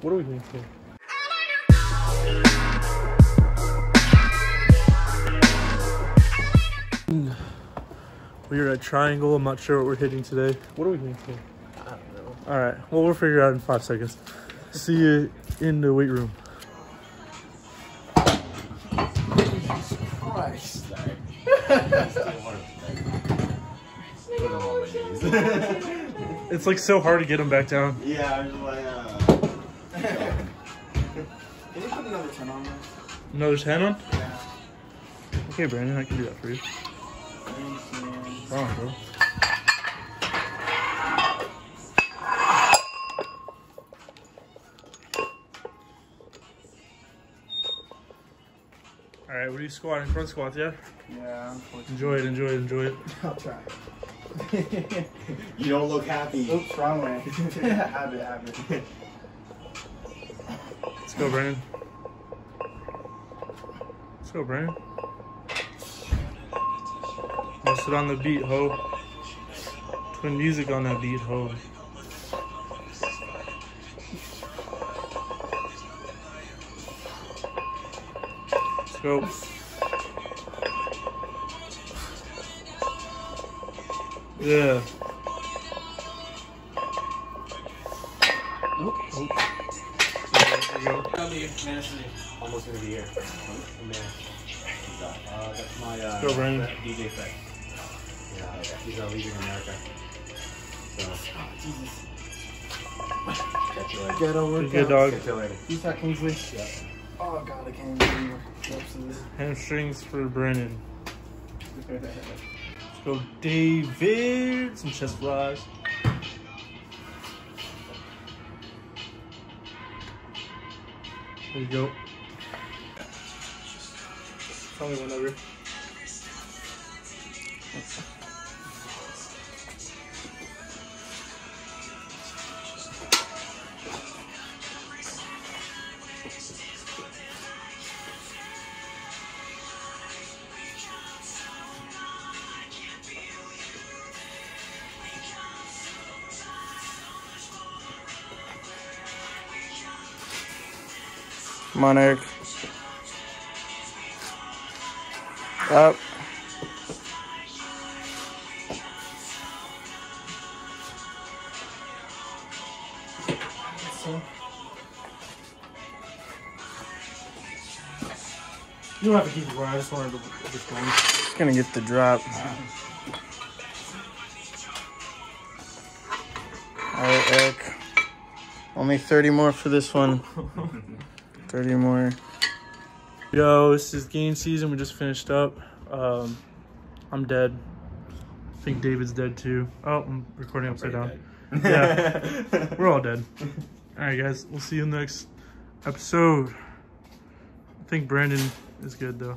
What are we doing today? We are at Triangle. I'm not sure what we're hitting today. What are we doing today? I don't know. All right. Well, we'll figure it out in five seconds. See you in the weight room. Jesus Christ. Put them on my knees. It's like so hard to get them back down. yeah, I'm just like, uh. Can you put another 10 on there? Another 10 on? Yeah. Okay, Brandon, I can do that for you. Thanks, man. Wrong, bro. All right, what are you squatting? Front squats, yeah? Yeah, unfortunately. Enjoy it, enjoy it, enjoy it. I'll try. You don't look happy. Oops, wrong way. habit, habit. Let's go, Brandon. Let's go, Brandon. Bust it on the beat, ho. Twin music on that beat, ho. Let's go. Yeah. Oop. Oh. There you go. Almost gonna be here. I'm there. Uh, that's my uh, Go, Brandon. DJ Fred. Yeah, he's uh, leaving America. So, Jesus. catch you later. Ghetto Good, workout. good dog. Catch you later. You thought Kingsley? Yeah. Oh god, I can't even anymore. Hamstrings for Brandon. Let's go, David. Some chest flies. There you go. Tell me whenever. Eric. Up. You don't have to keep it going. I just wanted to just go. Just gonna get the drop. Alright, Eric. Only 30 more for this one. 30 more. Yo, this is Gain Season. We just finished up. Um, I'm dead. I think David's dead too. Oh, I'm recording upside down. Yeah. We're all dead. All right, guys. We'll see you in the next episode. I think Brandon is good though.